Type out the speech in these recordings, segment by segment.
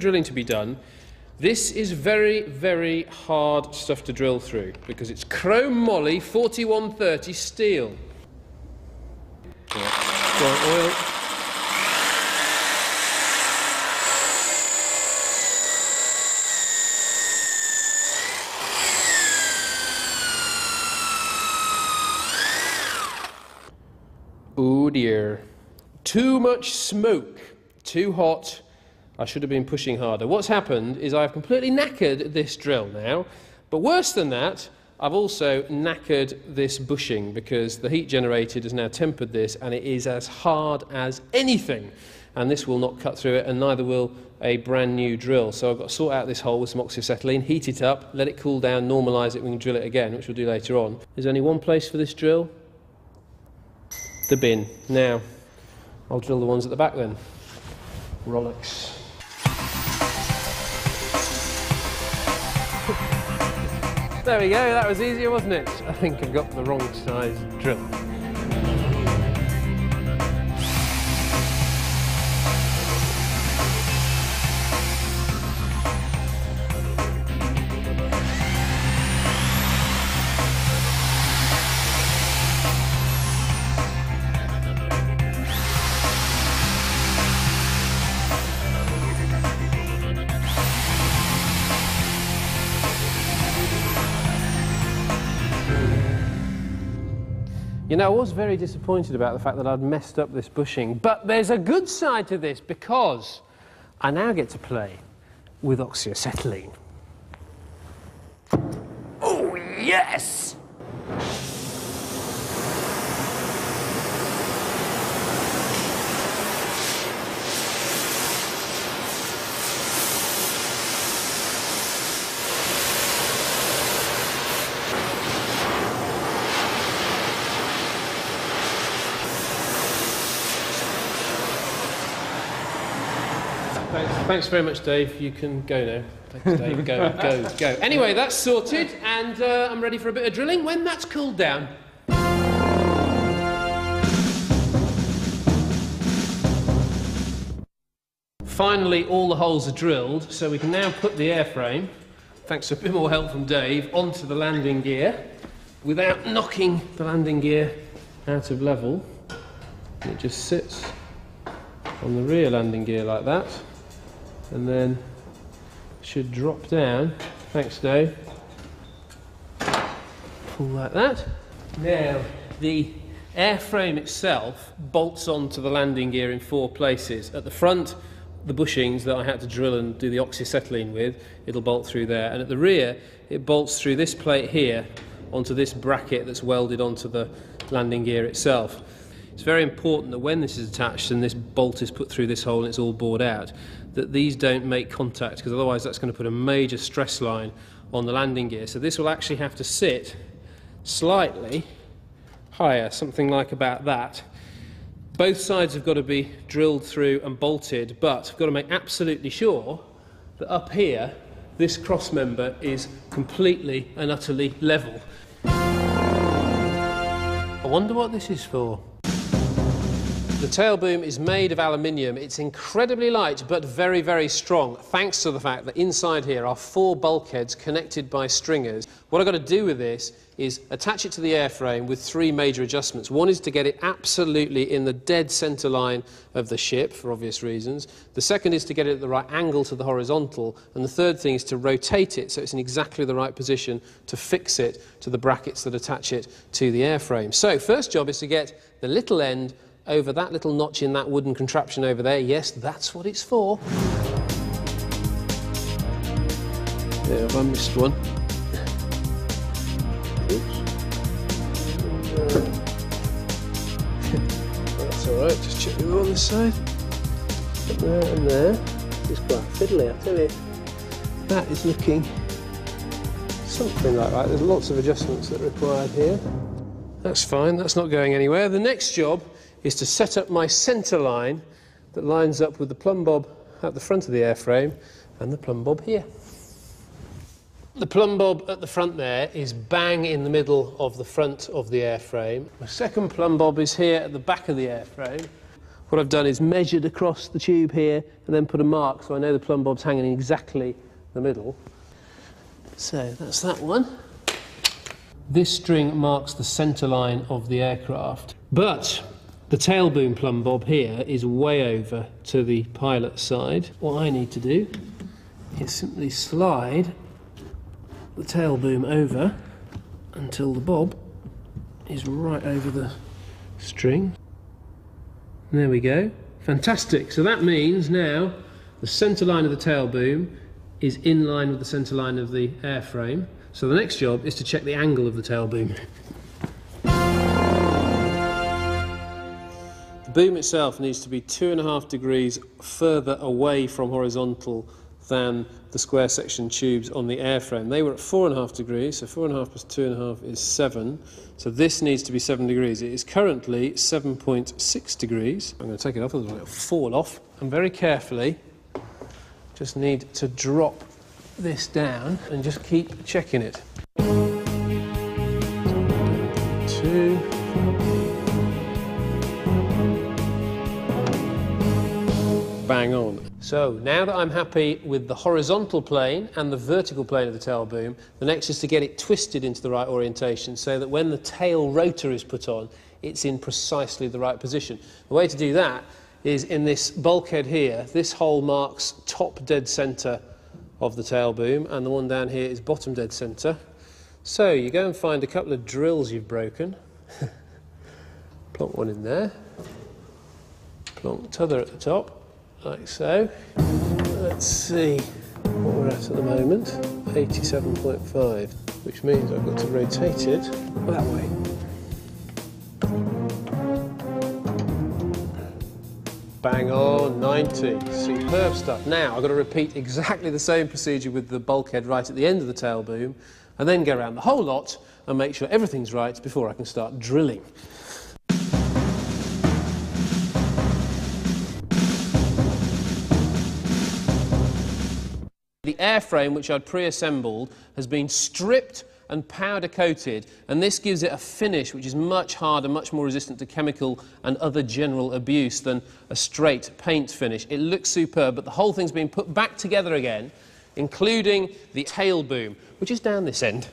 drilling to be done. This is very, very hard stuff to drill through because it's chrome moly 4130 steel. Oil. Oh dear. Too much smoke. Too hot. I should have been pushing harder. What's happened is I've completely knackered this drill now. But worse than that, I've also knackered this bushing because the heat generated has now tempered this and it is as hard as anything. And this will not cut through it and neither will a brand new drill. So I've got to sort out this hole with some oxyacetylene, heat it up, let it cool down, normalise it, we can drill it again, which we'll do later on. There's only one place for this drill, the bin. Now, I'll drill the ones at the back then. Rolex. There we go, that was easier, wasn't it? I think I've got the wrong size drill. You know, I was very disappointed about the fact that I'd messed up this bushing, but there's a good side to this because I now get to play with oxyacetylene. Oh, yes! Thanks, thanks very much, Dave. You can go now. Thanks, Dave. Go, go, go. Anyway, that's sorted, and uh, I'm ready for a bit of drilling when that's cooled down. Finally, all the holes are drilled, so we can now put the airframe, thanks to a bit more help from Dave, onto the landing gear without knocking the landing gear out of level. It just sits on the rear landing gear like that, and then should drop down. Thanks, Dave. Pull like that. Now, the airframe itself bolts onto the landing gear in four places. At the front, the bushings that I had to drill and do the oxyacetylene with, it'll bolt through there. And at the rear, it bolts through this plate here onto this bracket that's welded onto the landing gear itself. It's very important that when this is attached and this bolt is put through this hole and it's all bored out, that these don't make contact because otherwise that's going to put a major stress line on the landing gear. So this will actually have to sit slightly higher, something like about that. Both sides have got to be drilled through and bolted, but I've got to make absolutely sure that up here this cross member is completely and utterly level. I wonder what this is for. The tail boom is made of aluminium. It's incredibly light but very, very strong, thanks to the fact that inside here are four bulkheads connected by stringers. What I've got to do with this is attach it to the airframe with three major adjustments. One is to get it absolutely in the dead centre line of the ship, for obvious reasons. The second is to get it at the right angle to the horizontal. And the third thing is to rotate it so it's in exactly the right position to fix it to the brackets that attach it to the airframe. So, first job is to get the little end over that little notch in that wooden contraption over there. Yes, that's what it's for. Yeah, have I missed one? Oops. That's all right. Just check the on this side. There and there. It's quite fiddly, I tell you. That is looking something like that. There's lots of adjustments that are required here. That's fine. That's not going anywhere. The next job is to set up my centre line that lines up with the plumb bob at the front of the airframe and the plumb bob here. The plumb bob at the front there is bang in the middle of the front of the airframe. My second plumb bob is here at the back of the airframe. what I've done is measured across the tube here and then put a mark so I know the plumb bob's hanging in exactly the middle. So that's that one. This string marks the centre line of the aircraft. But the tail boom plumb bob here is way over to the pilot side. What I need to do is simply slide the tail boom over until the bob is right over the string. There we go. Fantastic. So that means now the centre line of the tail boom is in line with the centre line of the airframe. So the next job is to check the angle of the tail boom. Boom itself needs to be two and a half degrees further away from horizontal than the square section tubes on the airframe. They were at four and a half degrees, so four and a half plus two and a half is seven. So this needs to be seven degrees. It is currently 7.6 degrees. I'm going to take it off, otherwise it'll fall off. And very carefully, just need to drop this down and just keep checking it. Two. Bang on. So now that I'm happy with the horizontal plane and the vertical plane of the tail boom, the next is to get it twisted into the right orientation so that when the tail rotor is put on, it's in precisely the right position. The way to do that is in this bulkhead here, this hole marks top dead centre of the tail boom and the one down here is bottom dead centre. So you go and find a couple of drills you've broken, plonk one in there, plonk t'other at the top, like so. Let's see what we're at at the moment, 87.5, which means I've got to rotate it that way. Bang on, 90. Superb stuff. Now, I've got to repeat exactly the same procedure with the bulkhead right at the end of the tail boom, and then go around the whole lot and make sure everything's right before I can start drilling. The airframe, which I'd pre-assembled, has been stripped and powder coated and this gives it a finish which is much harder, much more resistant to chemical and other general abuse than a straight paint finish. It looks superb but the whole thing's been put back together again including the tail boom which is down this end.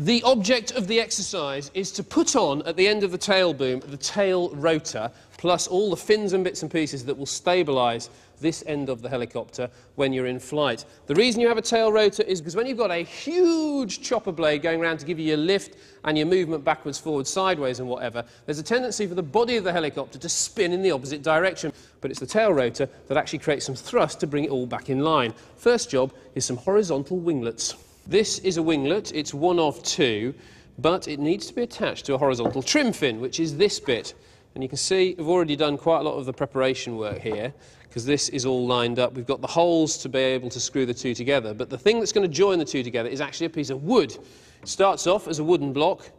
The object of the exercise is to put on at the end of the tail boom the tail rotor plus all the fins and bits and pieces that will stabilise this end of the helicopter when you're in flight. The reason you have a tail rotor is because when you've got a huge chopper blade going around to give you your lift and your movement backwards, forwards, sideways and whatever, there's a tendency for the body of the helicopter to spin in the opposite direction. But it's the tail rotor that actually creates some thrust to bring it all back in line. First job is some horizontal winglets. This is a winglet, it's one of two, but it needs to be attached to a horizontal trim fin, which is this bit. And you can see I've already done quite a lot of the preparation work here because this is all lined up. We've got the holes to be able to screw the two together. But the thing that's going to join the two together is actually a piece of wood. It starts off as a wooden block,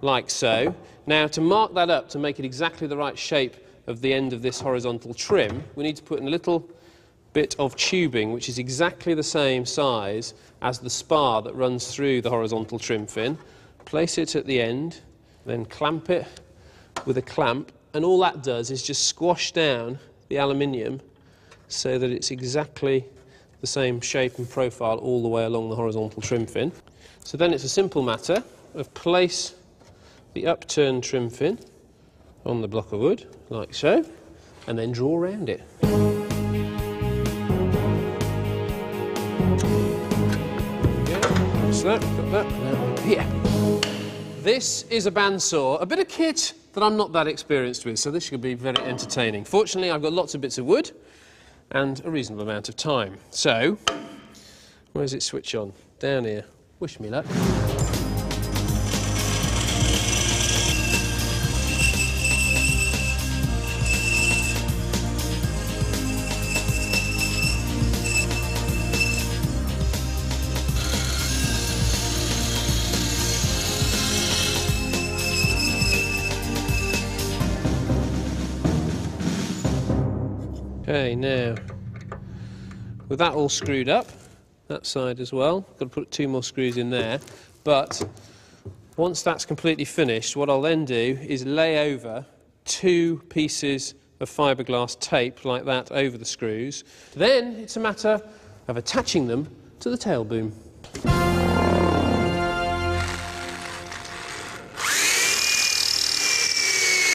like so. Now, to mark that up, to make it exactly the right shape of the end of this horizontal trim, we need to put in a little bit of tubing, which is exactly the same size as the spar that runs through the horizontal trim fin. Place it at the end, then clamp it with a clamp, and all that does is just squash down the aluminium so that it's exactly the same shape and profile all the way along the horizontal trim fin. So then it's a simple matter of place the upturned trim fin on the block of wood, like so, and then draw around it. Here. This is a bandsaw, a bit of kit that I'm not that experienced with, so this should be very entertaining. Fortunately, I've got lots of bits of wood, and a reasonable amount of time. So, where's it switch on? Down here. Wish me luck. Okay, now, with that all screwed up, that side as well, got to put two more screws in there, but once that's completely finished, what I'll then do is lay over two pieces of fiberglass tape like that over the screws. Then it's a matter of attaching them to the tail boom.